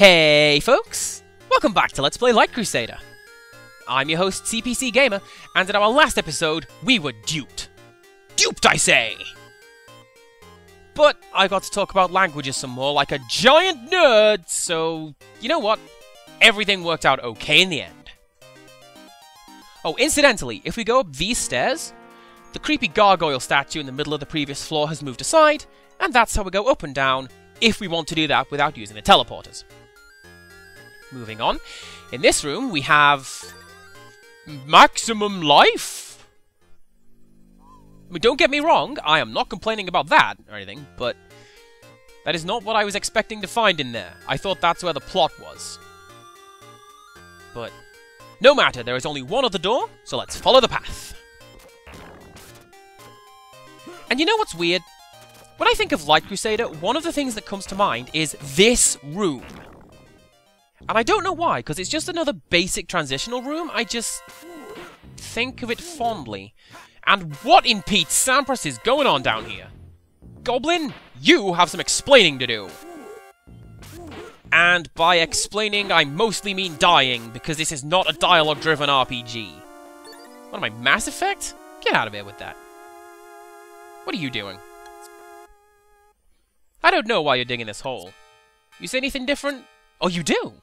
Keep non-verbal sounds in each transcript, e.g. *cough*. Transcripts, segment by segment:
Hey folks! Welcome back to Let's Play Light Crusader. I'm your host CPC Gamer, and in our last episode, we were duped. Duped, I say! But I got to talk about languages some more like a giant nerd, so you know what? Everything worked out okay in the end. Oh, incidentally, if we go up these stairs, the creepy gargoyle statue in the middle of the previous floor has moved aside, and that's how we go up and down if we want to do that without using the teleporters. Moving on. In this room, we have... Maximum life? I mean, don't get me wrong, I am not complaining about that or anything, but... That is not what I was expecting to find in there. I thought that's where the plot was. But... No matter, there is only one other door, so let's follow the path. And you know what's weird? When I think of Light Crusader, one of the things that comes to mind is this room. And I don't know why, because it's just another basic transitional room. I just think of it fondly. And what in Pete Sampras is going on down here? Goblin, you have some explaining to do. And by explaining, I mostly mean dying, because this is not a dialogue-driven RPG. What am I, Mass Effect? Get out of here with that. What are you doing? I don't know why you're digging this hole. You say anything different? Oh, you do?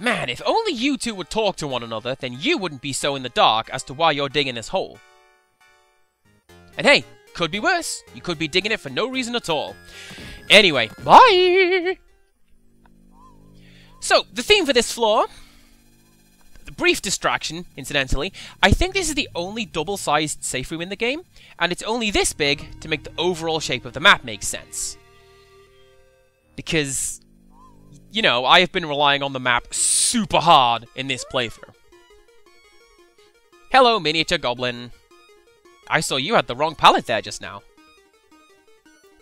Man, if only you two would talk to one another, then you wouldn't be so in the dark as to why you're digging this hole. And hey, could be worse. You could be digging it for no reason at all. Anyway, bye! So, the theme for this floor... The brief distraction, incidentally. I think this is the only double-sized safe room in the game, and it's only this big to make the overall shape of the map make sense. Because you know, I have been relying on the map super hard in this playthrough. Hello, miniature goblin. I saw you had the wrong palette there just now.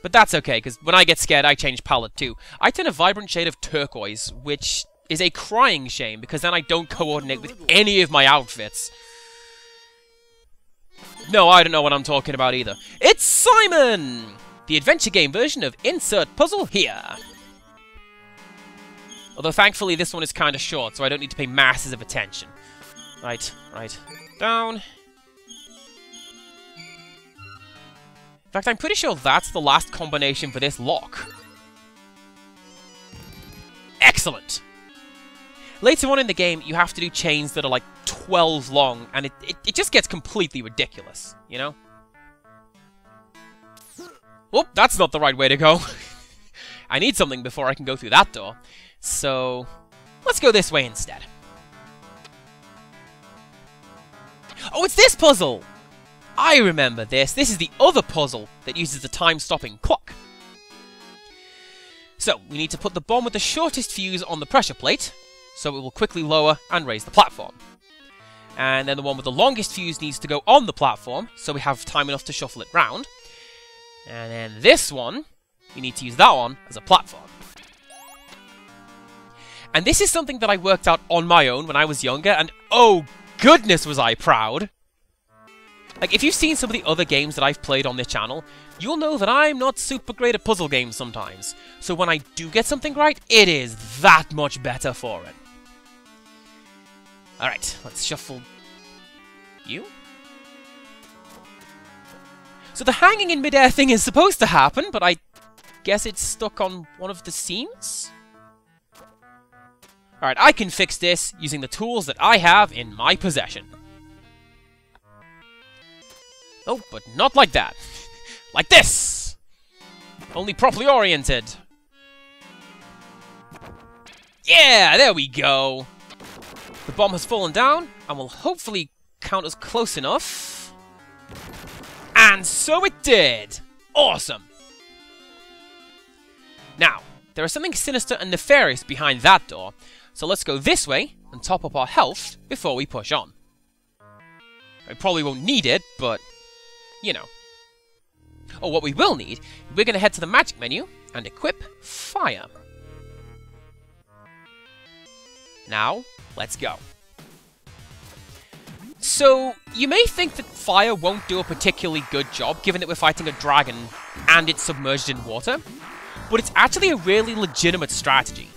But that's okay, because when I get scared, I change palette too. I turn a vibrant shade of turquoise, which is a crying shame, because then I don't coordinate with any of my outfits. No, I don't know what I'm talking about either. It's Simon! The adventure game version of Insert Puzzle here. Although thankfully this one is kind of short, so I don't need to pay masses of attention. Right, right. Down. In fact, I'm pretty sure that's the last combination for this lock. Excellent! Later on in the game, you have to do chains that are like 12 long, and it, it, it just gets completely ridiculous, you know? Whoop, that's not the right way to go. *laughs* I need something before I can go through that door. So, let's go this way instead. Oh, it's this puzzle! I remember this. This is the other puzzle that uses the time-stopping clock. So, we need to put the bomb with the shortest fuse on the pressure plate, so it will quickly lower and raise the platform. And then the one with the longest fuse needs to go on the platform, so we have time enough to shuffle it round. And then this one, we need to use that one as a platform. And this is something that I worked out on my own when I was younger, and oh goodness was I proud! Like, if you've seen some of the other games that I've played on this channel, you'll know that I'm not super great at puzzle games sometimes. So when I do get something right, it is that much better for it. Alright, let's shuffle... You? So the hanging in midair thing is supposed to happen, but I guess it's stuck on one of the seams? Alright, I can fix this using the tools that I have in my possession. Oh, but not like that. *laughs* like this! Only properly oriented. Yeah, there we go. The bomb has fallen down, and will hopefully count as close enough. And so it did! Awesome! Now, there is something sinister and nefarious behind that door, so let's go this way and top up our health before we push on. I probably won't need it, but, you know. Oh, what we will need, we're going to head to the magic menu and equip Fire. Now, let's go. So, you may think that fire won't do a particularly good job, given that we're fighting a dragon and it's submerged in water, but it's actually a really legitimate strategy.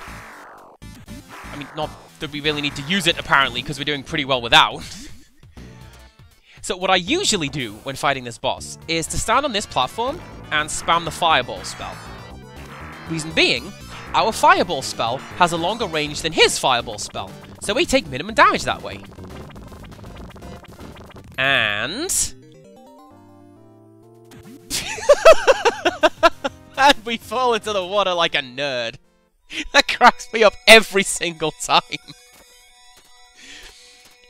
I mean, not that we really need to use it, apparently, because we're doing pretty well without. *laughs* so what I usually do when fighting this boss is to stand on this platform and spam the fireball spell. Reason being, our fireball spell has a longer range than his fireball spell, so we take minimum damage that way. And... *laughs* and we fall into the water like a nerd. *laughs* That cracks me up every single time.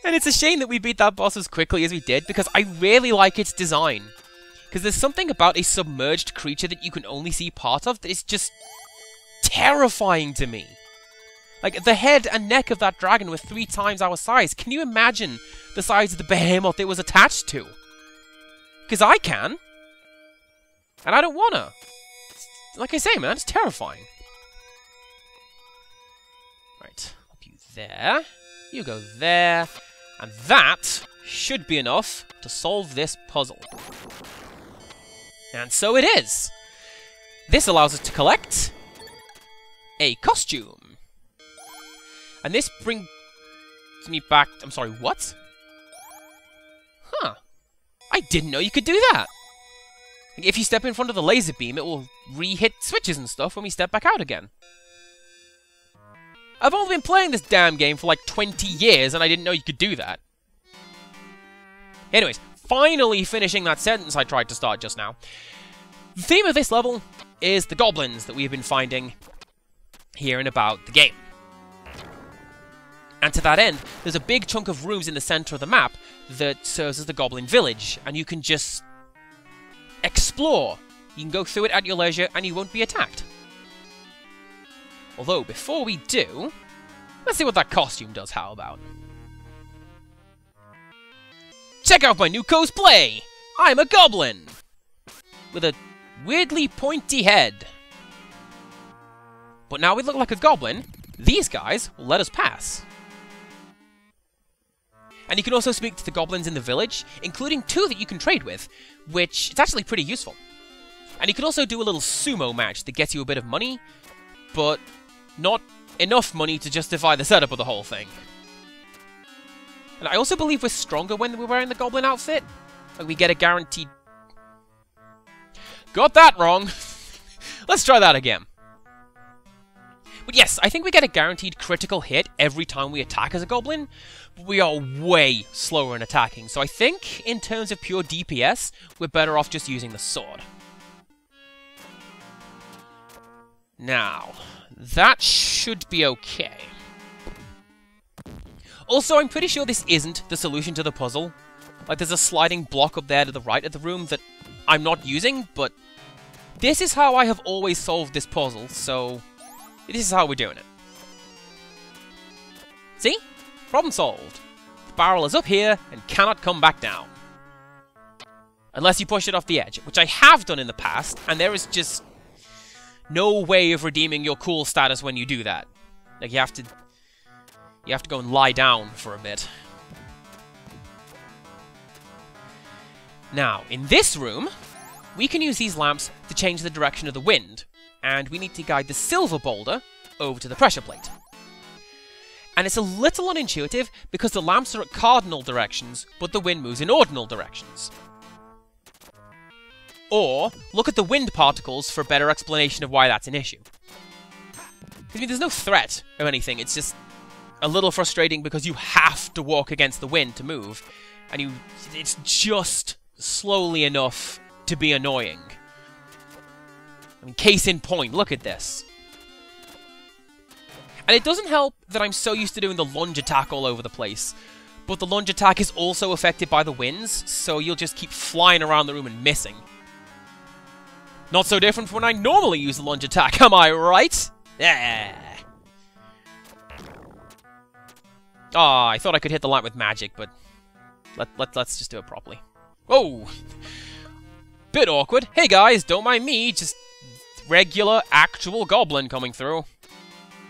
And it's a shame that we beat that boss as quickly as we did, because I really like its design. Because there's something about a submerged creature that you can only see part of that is just terrifying to me. Like, the head and neck of that dragon were three times our size. Can you imagine the size of the behemoth it was attached to? Because I can. And I don't wanna. Like I say, man, it's terrifying. There. You go there. And that should be enough to solve this puzzle. And so it is. This allows us to collect a costume. And this brings me back... I'm sorry, what? Huh. I didn't know you could do that. If you step in front of the laser beam, it will re-hit switches and stuff when we step back out again. I've only been playing this damn game for like 20 years, and I didn't know you could do that. Anyways, finally finishing that sentence I tried to start just now. The theme of this level is the goblins that we've been finding here and about the game. And to that end, there's a big chunk of rooms in the center of the map that serves as the Goblin Village, and you can just explore. You can go through it at your leisure, and you won't be attacked. Although, before we do, let's see what that costume does, how about? Check out my new cosplay! I'm a goblin! With a weirdly pointy head. But now we look like a goblin, these guys will let us pass. And you can also speak to the goblins in the village, including two that you can trade with, which is actually pretty useful. And you can also do a little sumo match that gets you a bit of money, but not enough money to justify the setup of the whole thing. And I also believe we're stronger when we're wearing the goblin outfit. Like we get a guaranteed... Got that wrong! *laughs* Let's try that again. But yes, I think we get a guaranteed critical hit every time we attack as a goblin, we are way slower in attacking, so I think, in terms of pure DPS, we're better off just using the sword. Now, that should be okay. Also, I'm pretty sure this isn't the solution to the puzzle. Like, there's a sliding block up there to the right of the room that I'm not using, but this is how I have always solved this puzzle, so this is how we're doing it. See? Problem solved. The barrel is up here and cannot come back down. Unless you push it off the edge, which I have done in the past, and there is just no way of redeeming your cool status when you do that. Like, you have to... You have to go and lie down for a bit. Now, in this room, we can use these lamps to change the direction of the wind, and we need to guide the silver boulder over to the pressure plate. And it's a little unintuitive because the lamps are at cardinal directions, but the wind moves in ordinal directions. Or, look at the wind particles for a better explanation of why that's an issue. I mean, there's no threat of anything, it's just a little frustrating because you have to walk against the wind to move, and you it's just slowly enough to be annoying. I mean, case in point, look at this. And it doesn't help that I'm so used to doing the lunge attack all over the place. But the lunge attack is also affected by the winds, so you'll just keep flying around the room and missing. Not so different from when I normally use the lunge attack, am I right? Yeah. Ah, oh, I thought I could hit the light with magic, but let, let, let's just do it properly. Oh! Bit awkward. Hey guys, don't mind me, just regular, actual goblin coming through.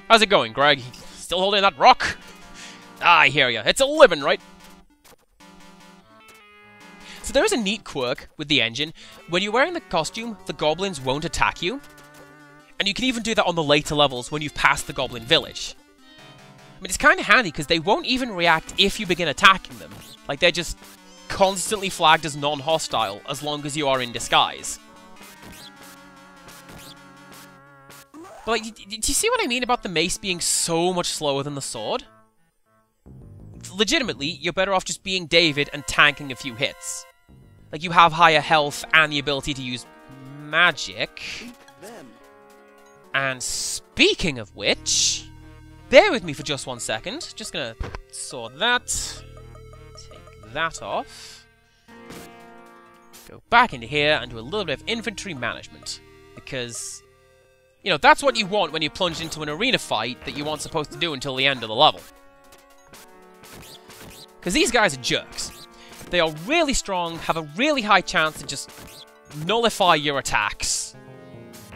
How's it going, Greg? Still holding that rock? Ah, I hear ya. It's a living, right? So there is a neat quirk with the engine. When you're wearing the costume, the goblins won't attack you. And you can even do that on the later levels when you've passed the goblin village. I mean, it's kind of handy because they won't even react if you begin attacking them. Like, they're just constantly flagged as non-hostile as long as you are in disguise. But, like, do you see what I mean about the mace being so much slower than the sword? Legitimately, you're better off just being David and tanking a few hits. Like, you have higher health and the ability to use magic. And speaking of which, bear with me for just one second. Just gonna sort that. Take that off. Go back into here and do a little bit of inventory management. Because, you know, that's what you want when you plunge into an arena fight that you aren't supposed to do until the end of the level. Because these guys are jerks. They are really strong, have a really high chance to just nullify your attacks.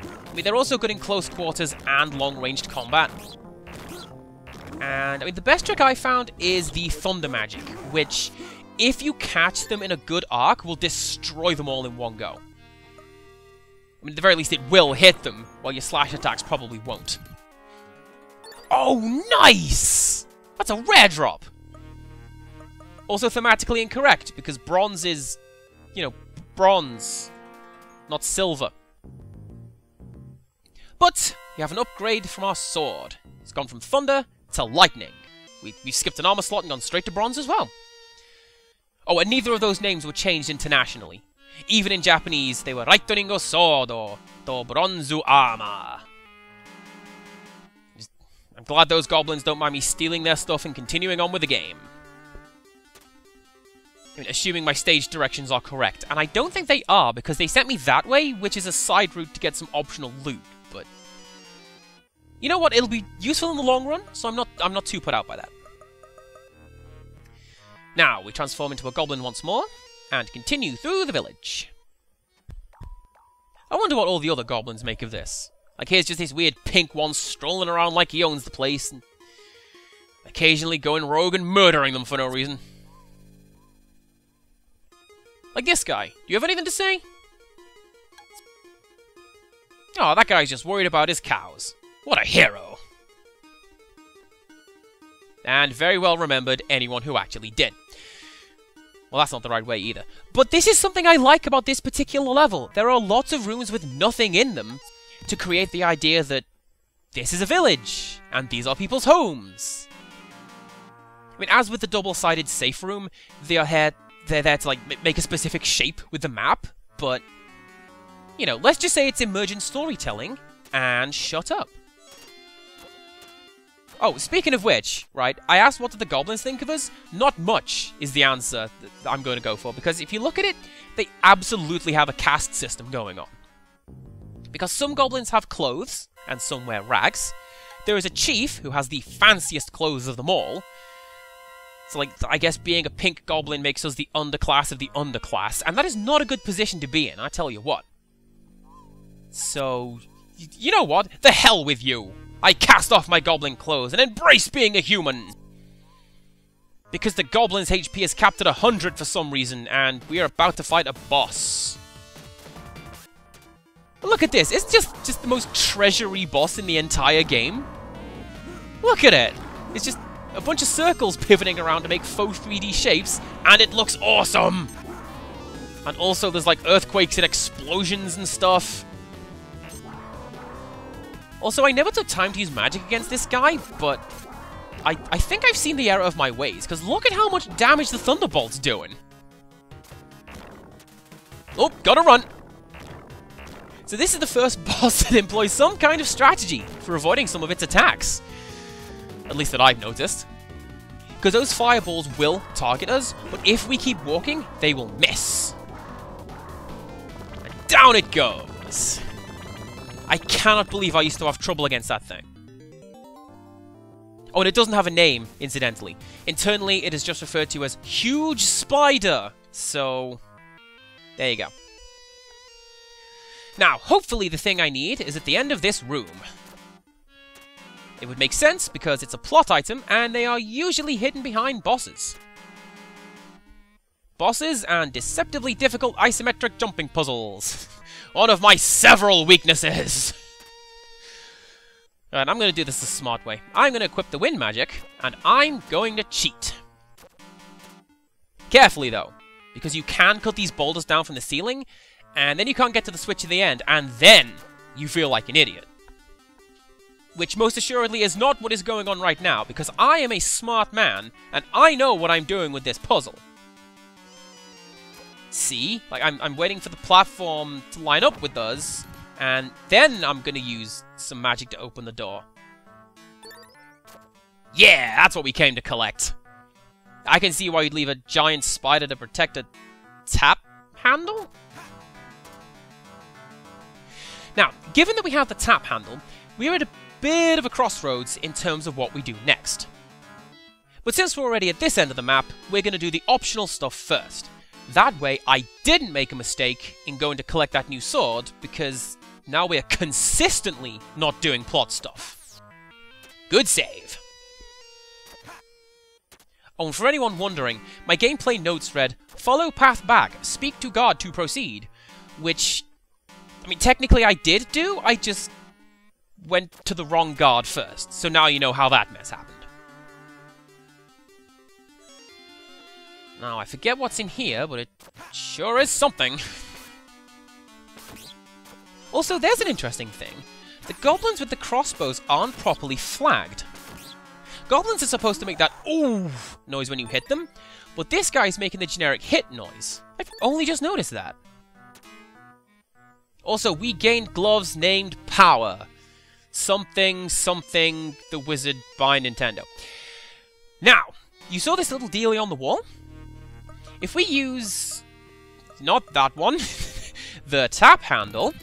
I mean, they're also good in close quarters and long-ranged combat. And, I mean, the best trick I found is the Thunder Magic, which, if you catch them in a good arc, will destroy them all in one go. I mean, at the very least, it will hit them, while your slash attacks probably won't. Oh, nice! That's a rare drop! Also thematically incorrect, because bronze is, you know, bronze, not silver. But we have an upgrade from our sword. It's gone from thunder to lightning. We, we skipped an armor slot and gone straight to bronze as well. Oh, and neither of those names were changed internationally. Even in Japanese, they were Raitoningo Sodo to Bronzu Armor. I'm glad those goblins don't mind me stealing their stuff and continuing on with the game. I mean, assuming my stage directions are correct. And I don't think they are, because they sent me that way, which is a side route to get some optional loot, but... You know what, it'll be useful in the long run, so I'm not I'm not too put out by that. Now, we transform into a goblin once more, and continue through the village. I wonder what all the other goblins make of this. Like, here's just this weird pink one strolling around like he owns the place, and occasionally going rogue and murdering them for no reason. Like this guy. Do you have anything to say? Oh, that guy's just worried about his cows. What a hero. And very well remembered anyone who actually did. Well, that's not the right way either. But this is something I like about this particular level. There are lots of rooms with nothing in them to create the idea that this is a village, and these are people's homes. I mean, as with the double-sided safe room, they are here they're there to like make a specific shape with the map, but you know, let's just say it's emergent storytelling and shut up. Oh, speaking of which, right, I asked what did the goblins think of us? Not much is the answer that I'm going to go for, because if you look at it, they absolutely have a caste system going on. Because some goblins have clothes, and some wear rags. There is a chief who has the fanciest clothes of them all, so, like, I guess being a pink goblin makes us the underclass of the underclass, and that is not a good position to be in, I tell you what. So, you know what? The hell with you! I cast off my goblin clothes and embrace being a human! Because the goblin's HP is capped at 100 for some reason, and we are about to fight a boss. Look at this, it's just, just the most Treasure-y boss in the entire game. Look at it! It's just a bunch of circles pivoting around to make faux 3D shapes, and it looks awesome! And also there's like earthquakes and explosions and stuff. Also, I never took time to use magic against this guy, but I, I think I've seen the error of my ways, because look at how much damage the Thunderbolt's doing. Oh, gotta run! So this is the first *laughs* boss that employs some kind of strategy for avoiding some of its attacks. At least that I've noticed. Because those fireballs will target us, but if we keep walking, they will miss. And down it goes. I cannot believe I used to have trouble against that thing. Oh, and it doesn't have a name, incidentally. Internally, it is just referred to as Huge Spider. So, there you go. Now, hopefully the thing I need is at the end of this room. It would make sense because it's a plot item and they are usually hidden behind bosses. bosses, and deceptively difficult isometric jumping puzzles. *laughs* One of my several weaknesses! *laughs* And I'm going to do this the smart way. I'm going to equip the wind magic, and I'm going to cheat. Carefully, though, because you can cut these boulders down from the ceiling, and then you can't get to the switch at the end, and then you feel like an idiot. Which most assuredly is not what is going on right now, because I am a smart man, and I know what I'm doing with this puzzle. See? Like, I'm, I'm waiting for the platform to line up with us, and then I'm gonna use some magic to open the door. Yeah, that's what we came to collect. I can see why you'd leave a giant spider to protect a tap handle? Now, given that we have the tap handle, we're at a bit of a crossroads in terms of what we do next. But since we're already at this end of the map, we're going to do the optional stuff first. That way, I didn't make a mistake in going to collect that new sword, because now we're consistently not doing plot stuff. Good save. Oh, and for anyone wondering, my gameplay notes read, Follow path back, speak to God to proceed. Which, I mean, technically I did do, I just went to the wrong guard first. So now you know how that mess happened. Now, I forget what's in here, but it sure is something. *laughs* also, there's an interesting thing. The goblins with the crossbows aren't properly flagged. Goblins are supposed to make that ooh noise when you hit them, but this guy's making the generic hit noise. I've only just noticed that. Also, we gained gloves named Power. Something, something, the wizard by Nintendo. Now, you saw this little dealie on the wall? If we use... not that one, *laughs* the tap handle,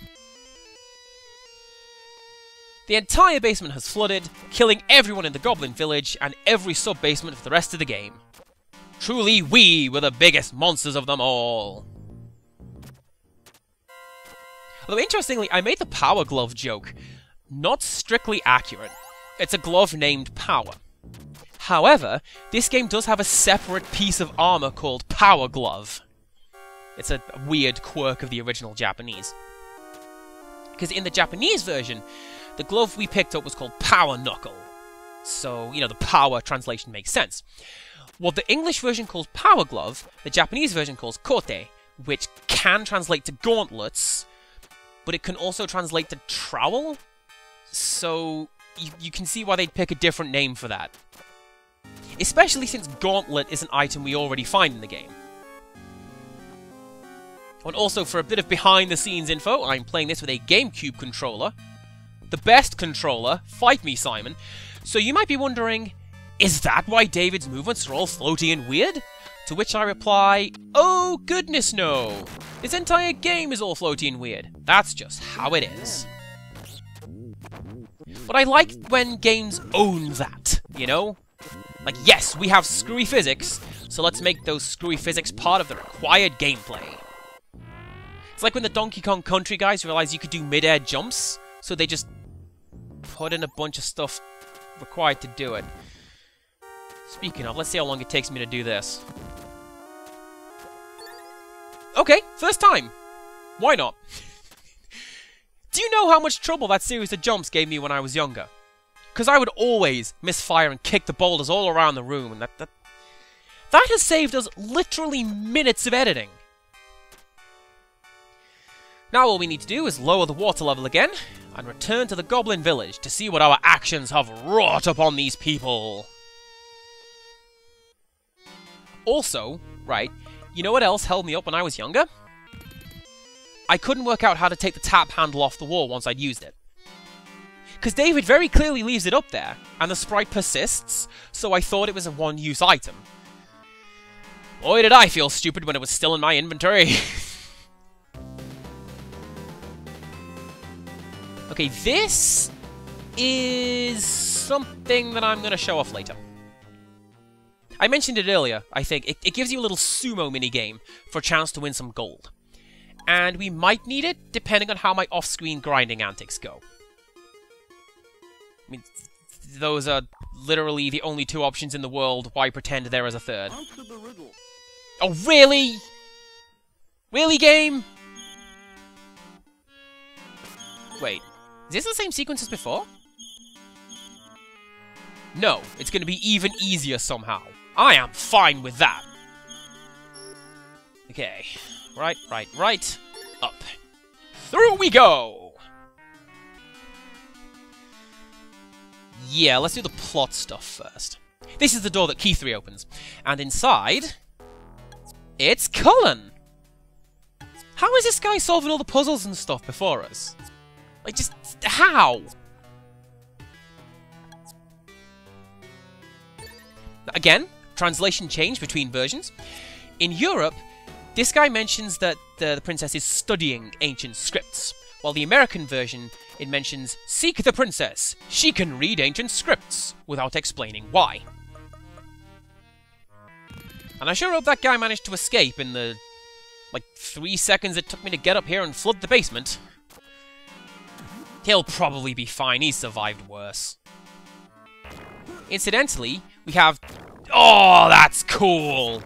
the entire basement has flooded, killing everyone in the Goblin Village and every sub-basement for the rest of the game. Truly, we were the biggest monsters of them all. Although, interestingly, I made the Power Glove joke. Not strictly accurate. It's a glove named Power. However, this game does have a separate piece of armor called Power Glove. It's a weird quirk of the original Japanese. Because in the Japanese version, the glove we picked up was called Power Knuckle. So, you know, the power translation makes sense. What the English version calls Power Glove, the Japanese version calls Kote, which can translate to gauntlets, but it can also translate to trowel. So, you, you can see why they'd pick a different name for that especially since Gauntlet is an item we already find in the game. And also, for a bit of behind-the-scenes info, I'm playing this with a GameCube controller. The best controller, fight me, Simon. So you might be wondering, is that why David's movements are all floaty and weird? To which I reply, oh goodness no! This entire game is all floaty and weird. That's just how it is. But I like when games own that, you know? Like, yes, we have screwy physics, so let's make those screwy physics part of the required gameplay. It's like when the Donkey Kong Country guys realized you could do mid-air jumps, so they just put in a bunch of stuff required to do it. Speaking of, let's see how long it takes me to do this. Okay, first time. Why not? *laughs* do you know how much trouble that series of jumps gave me when I was younger? Because I would always misfire and kick the boulders all around the room, and that, that, that has saved us literally minutes of editing. Now all we need to do is lower the water level again, and return to the Goblin Village to see what our actions have wrought upon these people. Also, right, you know what else held me up when I was younger? I couldn't work out how to take the tap handle off the wall once I'd used it. Because David very clearly leaves it up there, and the sprite persists, so I thought it was a one-use item. Boy, did I feel stupid when it was still in my inventory. *laughs* okay, this is something that I'm going to show off later. I mentioned it earlier, I think. It, it gives you a little sumo minigame for a chance to win some gold. And we might need it, depending on how my off-screen grinding antics go I mean, those are literally the only two options in the world. Why pretend there is a third? Oh, really? Really, game? Wait, is this the same sequence as before? No, it's going to be even easier somehow. I am fine with that. Okay, right, right, right, up. Through we go! Yeah, let's do the plot stuff first. This is the door that Key 3 opens. And inside, it's Cullen! How is this guy solving all the puzzles and stuff before us? Like, just, how? Again, translation change between versions. In Europe, this guy mentions that the, the princess is studying ancient scripts, while the American version, it mentions, Seek the princess! She can read ancient scripts! without explaining why. And I sure hope that guy managed to escape in the, like, three seconds it took me to get up here and flood the basement. He'll probably be fine, he's survived worse. Incidentally, we have... Oh, that's cool!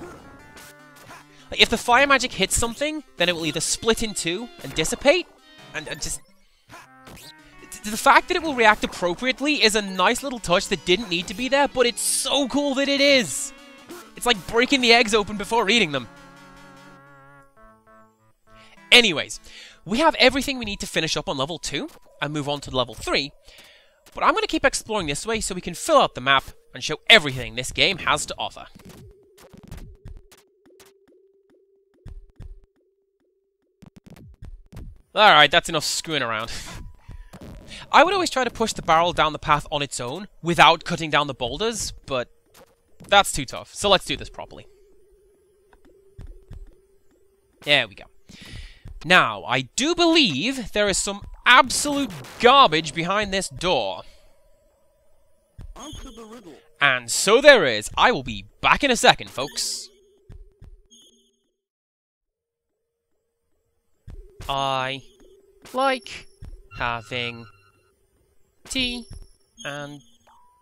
If the fire magic hits something, then it will either split in two and dissipate, and, and just... The fact that it will react appropriately is a nice little touch that didn't need to be there, but it's so cool that it is! It's like breaking the eggs open before eating them. Anyways, we have everything we need to finish up on level 2 and move on to level 3, but I'm going to keep exploring this way so we can fill out the map and show everything this game has to offer. Alright, that's enough screwing around. I would always try to push the barrel down the path on its own without cutting down the boulders, but that's too tough. So let's do this properly. There we go. Now, I do believe there is some absolute garbage behind this door. And so there is. I will be back in a second, folks. I like having tea and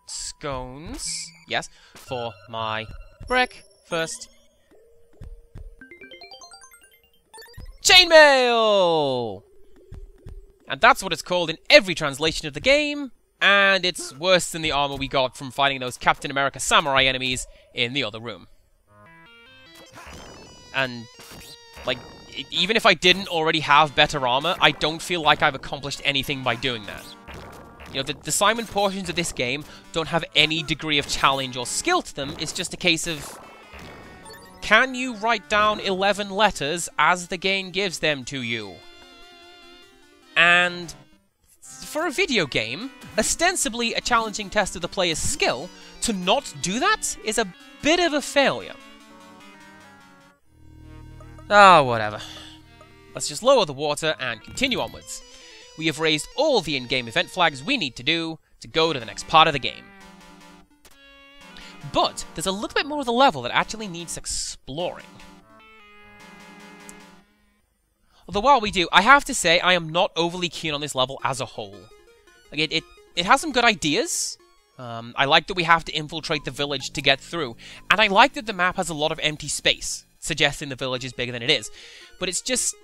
scones, yes, for my breakfast. Chainmail! And that's what it's called in every translation of the game, and it's worse than the armor we got from fighting those Captain America samurai enemies in the other room. And, like, even if I didn't already have better armor, I don't feel like I've accomplished anything by doing that. You know, the, the Simon portions of this game don't have any degree of challenge or skill to them, it's just a case of... Can you write down 11 letters as the game gives them to you? And for a video game, ostensibly a challenging test of the player's skill, to not do that is a bit of a failure. Ah, oh, whatever. Let's just lower the water and continue onwards. We have raised all the in-game event flags we need to do to go to the next part of the game. But there's a little bit more of the level that actually needs exploring. Although while we do, I have to say I am not overly keen on this level as a whole. Like it, it, it has some good ideas. Um, I like that we have to infiltrate the village to get through, and I like that the map has a lot of empty space suggesting the village is bigger than it is. But it's just...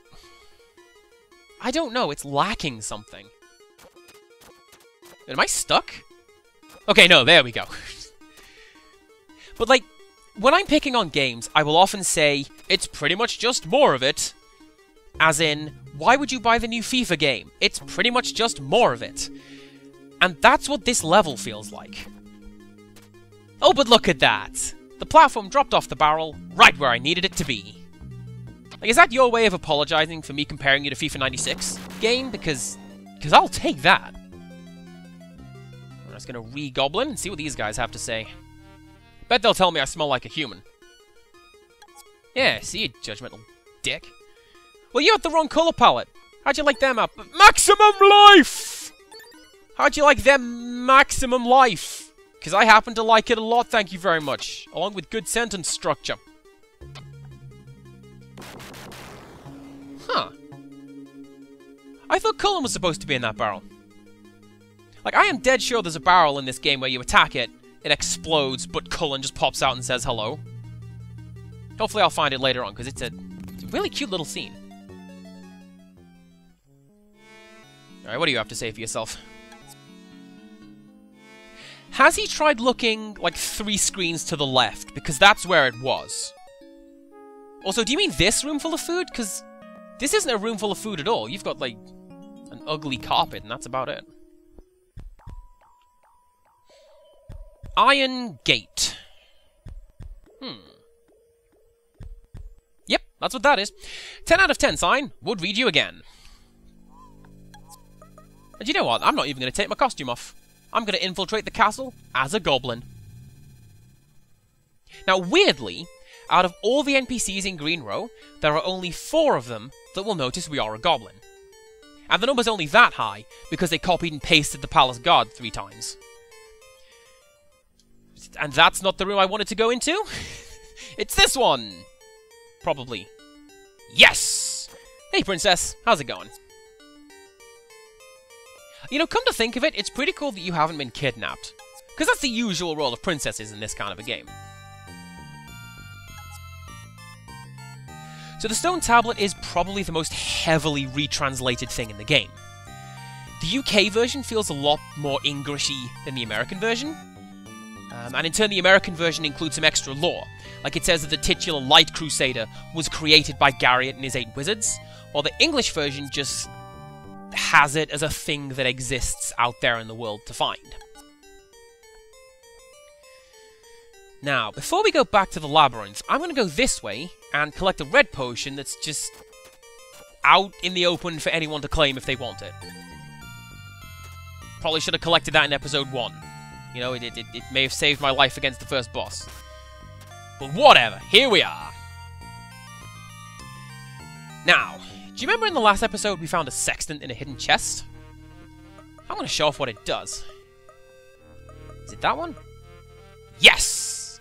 I don't know, it's lacking something. Am I stuck? Okay, no, there we go. *laughs* but, like, when I'm picking on games, I will often say, it's pretty much just more of it. As in, why would you buy the new FIFA game? It's pretty much just more of it. And that's what this level feels like. Oh, but look at that! The platform dropped off the barrel right where I needed it to be. Like, is that your way of apologizing for me comparing you to FIFA 96 game? Because, because I'll take that. I'm just gonna re-goblin and see what these guys have to say. Bet they'll tell me I smell like a human. Yeah, see you, judgmental dick. Well, you had the wrong color palette. How'd you like them up? Maximum life! How'd you like them maximum life? Because I happen to like it a lot, thank you very much. Along with good sentence structure. Huh. I thought Cullen was supposed to be in that barrel. Like, I am dead sure there's a barrel in this game where you attack it, it explodes, but Cullen just pops out and says hello. Hopefully I'll find it later on, because it's a, it's a really cute little scene. Alright, what do you have to say for yourself? Has he tried looking, like, three screens to the left? Because that's where it was. Also, do you mean this room full of food? Because this isn't a room full of food at all. You've got, like, an ugly carpet, and that's about it. Iron Gate. Hmm. Yep, that's what that is. 10 out of 10 sign. Would read you again. And you know what? I'm not even going to take my costume off. I'm going to infiltrate the castle as a goblin. Now, weirdly, out of all the NPCs in Green Row, there are only four of them that will notice we are a goblin. And the number's only that high because they copied and pasted the palace guard three times. And that's not the room I wanted to go into? *laughs* it's this one! Probably. Yes! Hey, princess. How's it going? You know, come to think of it, it's pretty cool that you haven't been kidnapped. Because that's the usual role of princesses in this kind of a game. So the stone tablet is probably the most heavily retranslated thing in the game. The UK version feels a lot more Englishy than the American version, um, and in turn, the American version includes some extra lore. Like it says that the titular Light Crusader was created by Garriott and his eight wizards, while the English version just has it as a thing that exists out there in the world to find. Now, before we go back to the labyrinth, I'm going to go this way and collect a red potion that's just out in the open for anyone to claim if they want it. Probably should have collected that in episode 1. You know, it, it, it may have saved my life against the first boss. But whatever, here we are. Now, do you remember in the last episode we found a sextant in a hidden chest? I'm going to show off what it does. Is it that one? Yes!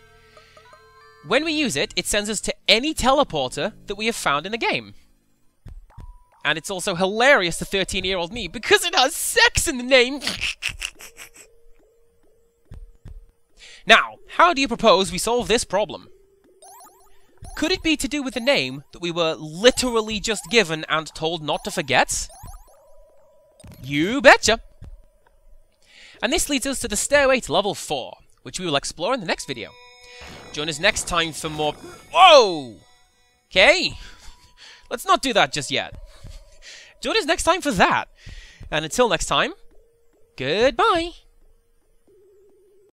When we use it, it sends us to any teleporter that we have found in the game. And it's also hilarious to 13-year-old me because it has sex in the name. *laughs* Now, how do you propose we solve this problem? Could it be to do with the name that we were literally just given and told not to forget? You betcha! And this leads us to the stairway to level 4, which we will explore in the next video. Join us next time for more... Whoa! Okay, let's not do that just yet. Join us next time for that. And until next time, goodbye!